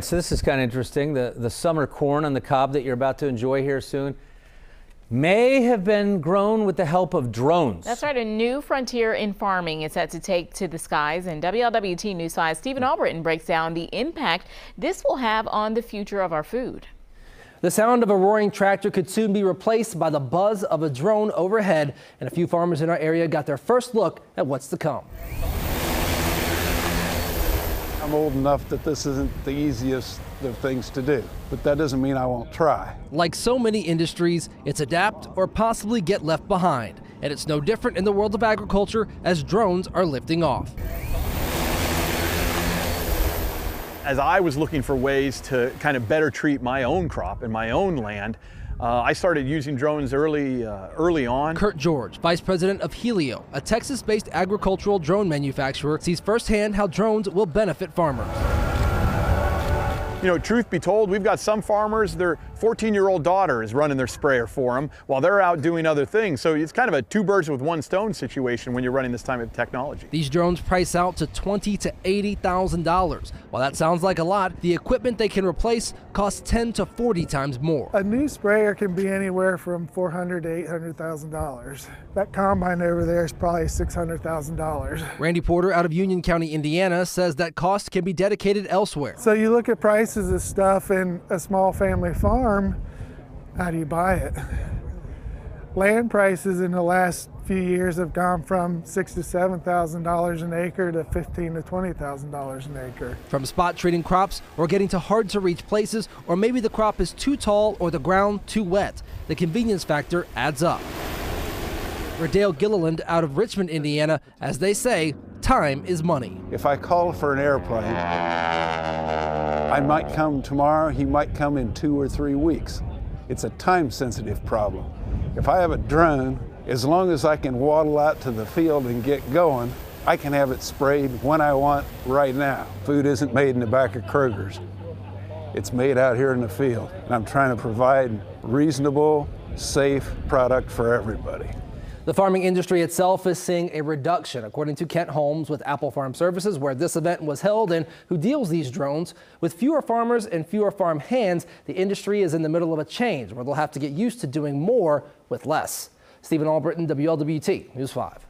So this is kind of interesting. The, the summer corn on the cob that you're about to enjoy here soon may have been grown with the help of drones. That's right. A new frontier in farming is set to take to the skies. And WLWT News 5 Stephen Albritton breaks down the impact this will have on the future of our food. The sound of a roaring tractor could soon be replaced by the buzz of a drone overhead. And a few farmers in our area got their first look at what's to come. I'm old enough that this isn't the easiest of things to do, but that doesn't mean I won't try. Like so many industries, it's adapt or possibly get left behind. And it's no different in the world of agriculture as drones are lifting off. As I was looking for ways to kind of better treat my own crop and my own land, uh, I started using drones early, uh, early on. Kurt George, vice president of Hylio, a Texas-based agricultural drone manufacturer, sees firsthand how drones will benefit farmers. You know, truth be told, we've got some farmers, their 14 year old daughter is running their sprayer for them while they're out doing other things. So it's kind of a two birds with one stone situation when you're running this type of technology. These drones price out to twenty to $80,000. While that sounds like a lot, the equipment they can replace costs 10 to 40 times more. A new sprayer can be anywhere from 400 to $800,000. That combine over there is probably $600,000. Randy Porter out of Union County, Indiana says that cost can be dedicated elsewhere. So you look at prices of stuff in a small family farm, how do you buy it? Land prices in the last few years have gone from six to seven thousand dollars an acre to fifteen to twenty thousand dollars an acre. From spot treating crops or getting to hard to reach places, or maybe the crop is too tall or the ground too wet, the convenience factor adds up. Dale Gilliland out of Richmond, Indiana, as they say, time is money. If I call for an airplane, I might come tomorrow, he might come in two or three weeks. It's a time sensitive problem. If I have a drone, as long as I can waddle out to the field and get going, I can have it sprayed when I want right now. Food isn't made in the back of Kroger's. It's made out here in the field. And I'm trying to provide reasonable, safe product for everybody. The farming industry itself is seeing a reduction, according to Kent Holmes with Apple Farm Services, where this event was held and who deals these drones. With fewer farmers and fewer farm hands, the industry is in the middle of a change where they'll have to get used to doing more with less. Stephen Albritton, WLWT News 5.